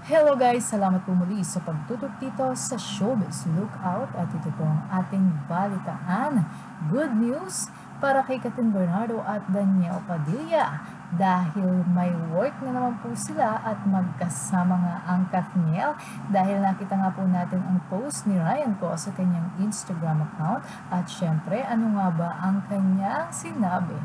Hello guys! Salamat po muli sa pagtutok dito sa Showbiz Lookout at ito po ang ating balitaan. Good news para kay Katin Bernardo at Daniel Padilla dahil may work na naman po sila at magkasama nga ang Kathniel dahil nakita nga po natin ang post ni Ryan ko sa kanyang Instagram account at syempre ano nga ba ang kanyang sinabi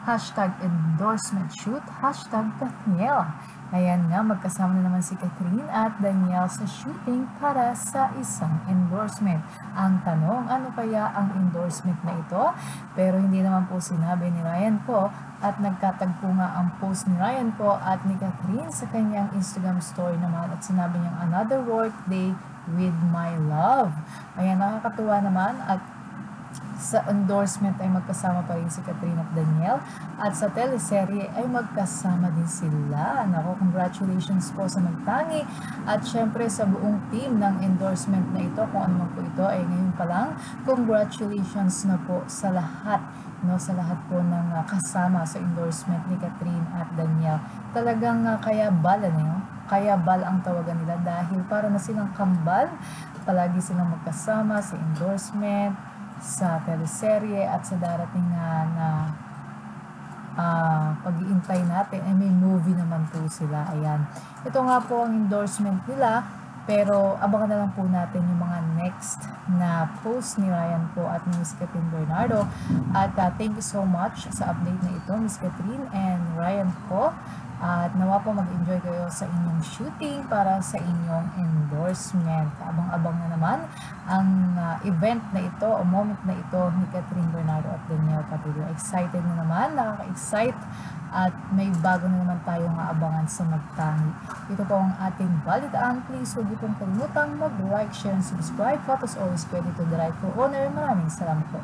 hashtag endorsement shoot, hashtag Kathniel. Ayan nga, magkasama na naman si Catherine at Daniel sa shooting para sa isang endorsement. Ang tanong, ano kaya ang endorsement na ito? Pero hindi naman po sinabi ni Ryan po at nagkatagpo nga ang post ni Ryan po at ni Catherine sa kanyang Instagram story naman at sinabi niyang another work day with my love. Ayan, nakakatuwa naman at sa endorsement ay magkasama pa rin si Catherine at Daniel at sa teleserye ay magkasama din sila. Nako, congratulations po sa nagtangi at syempre sa buong team ng endorsement na ito, kung ano man po ito ay ngayon pa lang, congratulations na po sa lahat no sa lahat po ng uh, kasama sa endorsement ni Catherine at Daniel. Talagang uh, kaya bala na yun. Kaya bal ang tawagan nila dahil para na silang kambal. Palagi silang magkasama sa endorsement, sa teleserye at sa darating na, na uh, pag-iintay natin ay may movie naman po sila. Ayan. Ito nga po ang endorsement nila pero abangan na lang po natin yung mga next na post ni Ryan po at ni Miss Catherine Bernardo. At uh, thank you so much sa update na ito, Miss Catherine and Ryan po. At nawa po mag-enjoy kayo sa inyong shooting para sa inyong endorsement. Abang-abang na naman ang uh, event na ito o moment na ito ni Catherine Bernardo at Daniel Capillo. Excited na naman, nakaka-excite at may bago na naman tayong aabangan sa magtangi. Ito po ang ating balitaan. Please huwag pong kalimutang mag-like, share, and subscribe. Photos always pwede to the right for honor. Maraming salamat po.